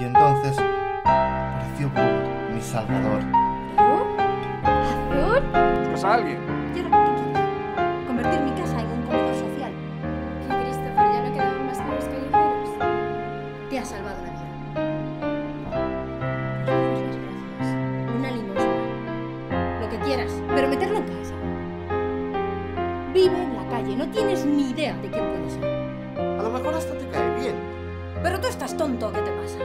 Y entonces apareció Brooke, mi salvador. ¿Azul? ¿Buscas a alguien? ¿Y ahora qué quieres? ¿Convertir mi casa en un comedor social? Que Christopher ya no quedaban más que los callejeros. Te ha salvado la vida. Muchas gracias. Una limosna. Lo que quieras, pero meterlo en casa. Vive en la calle, no tienes ni idea de quién puede ser. A lo mejor hasta te cae bien. Pero tú estás tonto, ¿qué te pasa?